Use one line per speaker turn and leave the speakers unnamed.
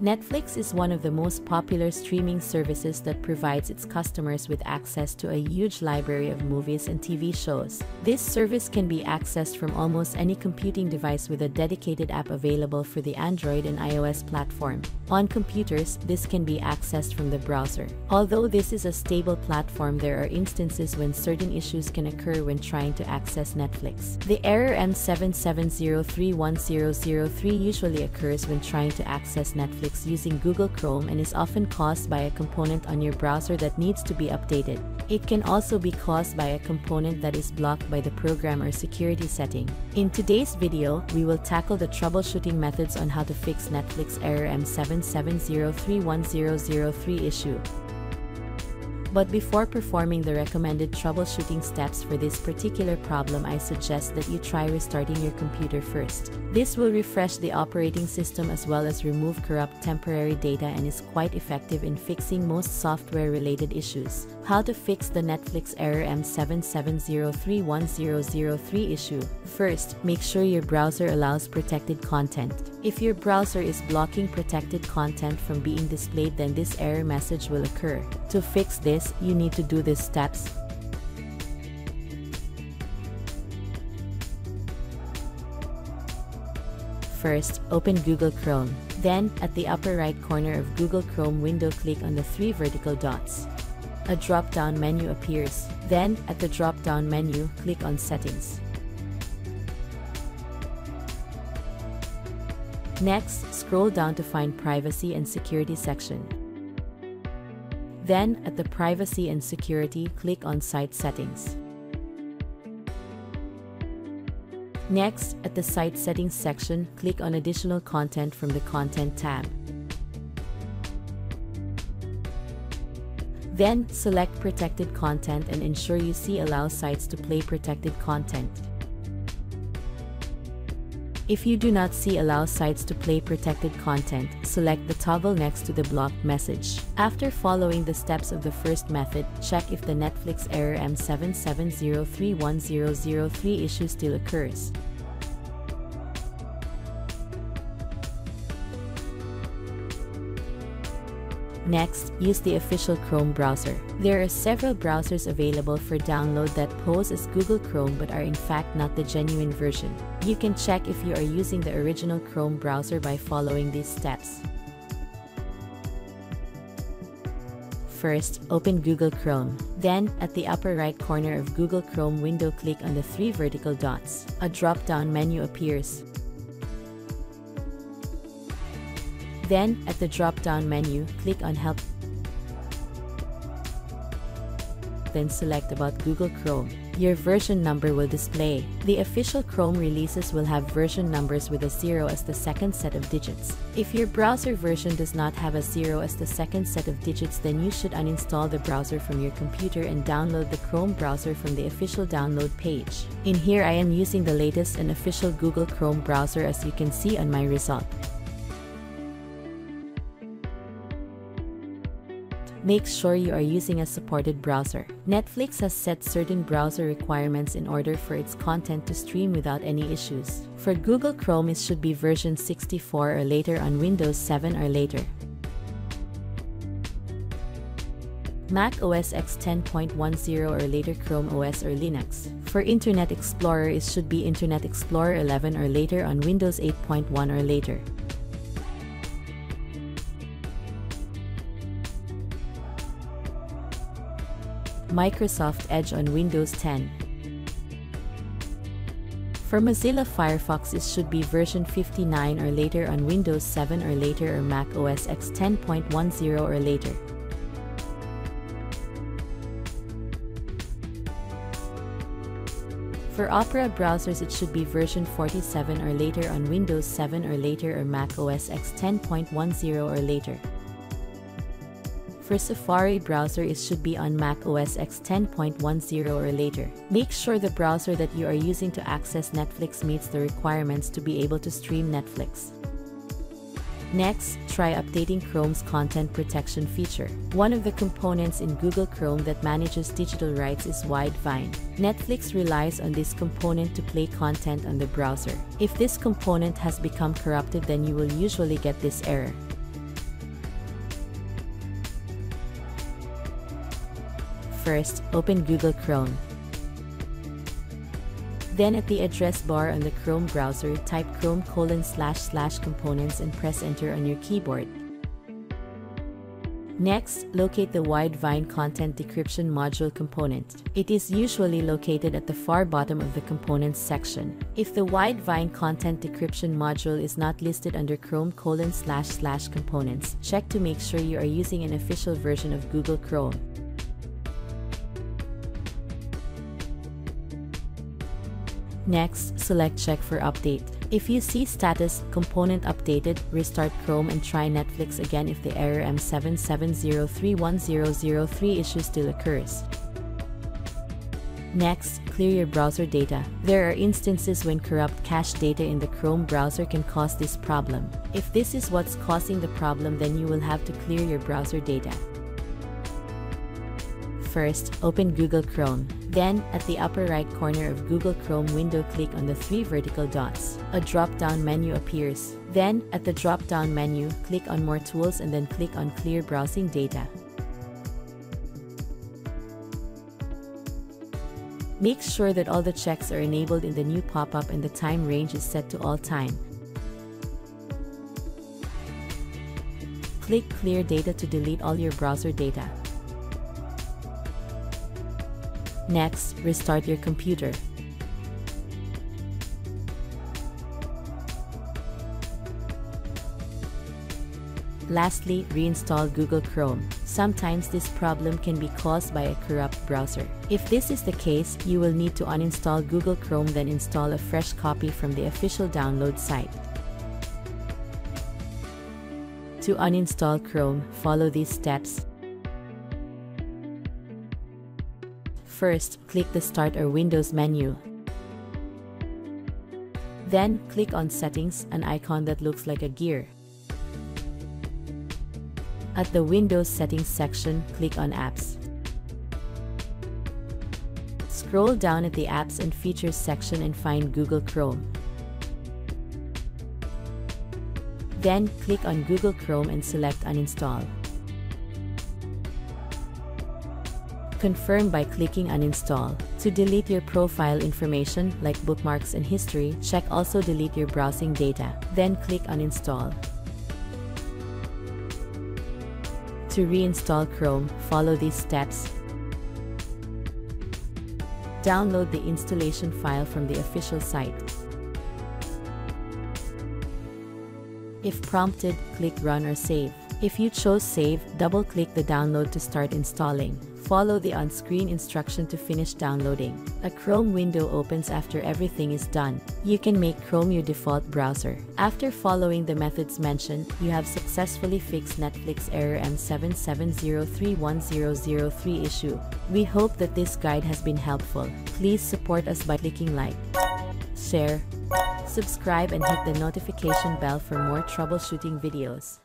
Netflix is one of the most popular streaming services that provides its customers with access to a huge library of movies and TV shows. This service can be accessed from almost any computing device with a dedicated app available for the Android and iOS platform. On computers, this can be accessed from the browser. Although this is a stable platform, there are instances when certain issues can occur when trying to access Netflix. The error M77031003 usually occurs when trying to access Netflix Using Google Chrome and is often caused by a component on your browser that needs to be updated. It can also be caused by a component that is blocked by the program or security setting. In today's video, we will tackle the troubleshooting methods on how to fix Netflix error M77031003 issue. But before performing the recommended troubleshooting steps for this particular problem, I suggest that you try restarting your computer first. This will refresh the operating system as well as remove corrupt temporary data and is quite effective in fixing most software-related issues. How to fix the Netflix error M77031003 issue. First, make sure your browser allows protected content. If your browser is blocking protected content from being displayed then this error message will occur. To fix this, this, you need to do these steps. First, open Google Chrome. Then, at the upper right corner of Google Chrome window click on the three vertical dots. A drop-down menu appears. Then, at the drop-down menu, click on Settings. Next, scroll down to find Privacy and Security section. Then, at the Privacy and Security, click on Site Settings. Next, at the Site Settings section, click on Additional Content from the Content tab. Then, select Protected Content and ensure you see Allow Sites to play protected content. If you do not see allow sites to play protected content, select the toggle next to the blocked message. After following the steps of the first method, check if the Netflix error M77031003 issue still occurs. Next, use the official Chrome browser. There are several browsers available for download that pose as Google Chrome but are in fact not the genuine version. You can check if you are using the original Chrome browser by following these steps. First, open Google Chrome. Then, at the upper right corner of Google Chrome window click on the three vertical dots. A drop-down menu appears. Then, at the drop-down menu, click on Help. Then select About Google Chrome. Your version number will display. The official Chrome releases will have version numbers with a 0 as the second set of digits. If your browser version does not have a 0 as the second set of digits then you should uninstall the browser from your computer and download the Chrome browser from the official download page. In here I am using the latest and official Google Chrome browser as you can see on my result. Make sure you are using a supported browser. Netflix has set certain browser requirements in order for its content to stream without any issues. For Google Chrome, it should be version 64 or later on Windows 7 or later. Mac OS X 10.10 or later Chrome OS or Linux. For Internet Explorer, it should be Internet Explorer 11 or later on Windows 8.1 or later. Microsoft Edge on Windows 10. For Mozilla Firefox it should be version 59 or later on Windows 7 or later or Mac OS X 10.10 or later. For Opera browsers it should be version 47 or later on Windows 7 or later or Mac OS X 10.10 or later. For Safari browser it should be on Mac OS X 10.10 or later. Make sure the browser that you are using to access Netflix meets the requirements to be able to stream Netflix. Next, try updating Chrome's content protection feature. One of the components in Google Chrome that manages digital rights is Widevine. Netflix relies on this component to play content on the browser. If this component has become corrupted then you will usually get this error. First, open Google Chrome. Then at the address bar on the Chrome browser, type chrome colon slash slash components and press enter on your keyboard. Next, locate the Widevine Content Decryption Module component. It is usually located at the far bottom of the Components section. If the Widevine Content Decryption Module is not listed under Chrome colon slash slash components, check to make sure you are using an official version of Google Chrome. Next, select Check for Update. If you see status component updated, restart Chrome and try Netflix again if the error M770311003 issue still occurs. Next, clear your browser data. There are instances when corrupt cache data in the Chrome browser can cause this problem. If this is what's causing the problem then you will have to clear your browser data. First, open Google Chrome. Then, at the upper right corner of Google Chrome window click on the three vertical dots. A drop-down menu appears. Then, at the drop-down menu, click on More Tools and then click on Clear Browsing Data. Make sure that all the checks are enabled in the new pop-up and the time range is set to all time. Click Clear Data to delete all your browser data. Next, restart your computer. Lastly, reinstall Google Chrome. Sometimes this problem can be caused by a corrupt browser. If this is the case, you will need to uninstall Google Chrome then install a fresh copy from the official download site. To uninstall Chrome, follow these steps. First, click the Start or Windows menu. Then, click on Settings, an icon that looks like a gear. At the Windows Settings section, click on Apps. Scroll down at the Apps and Features section and find Google Chrome. Then, click on Google Chrome and select Uninstall. Confirm by clicking Uninstall. To delete your profile information like bookmarks and history, check also delete your browsing data. Then click Uninstall. To reinstall Chrome, follow these steps. Download the installation file from the official site. If prompted, click Run or Save. If you chose Save, double-click the download to start installing. Follow the on-screen instruction to finish downloading. A Chrome window opens after everything is done. You can make Chrome your default browser. After following the methods mentioned, you have successfully fixed Netflix error M77031003 issue. We hope that this guide has been helpful. Please support us by clicking like, share, subscribe and hit the notification bell for more troubleshooting videos.